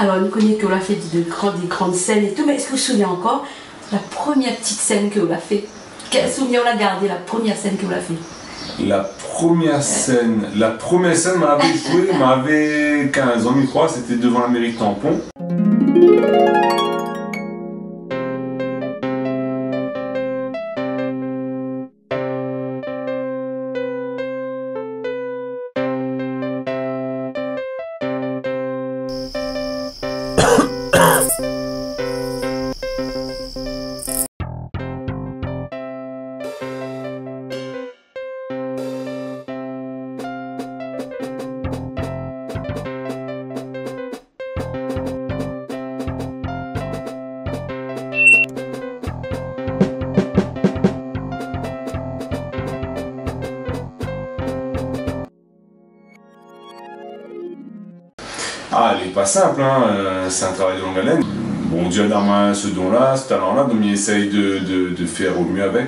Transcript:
Alors, on connaît qu'on a fait de grandes, des grandes scènes et tout, mais est-ce que vous vous souvenez encore la première petite scène que vous a fait? Quel souvenir on a gardé, la première scène que vous a fait? La première scène, la première scène m'avait joué, m'avait 15 ans, je crois, c'était devant la mairie Tampon. Ah, elle est pas simple, hein. euh, c'est un travail de longue haleine. Bon, Dieu a ce don-là, ce talent-là, donc il essaye de, de, de faire au mieux avec.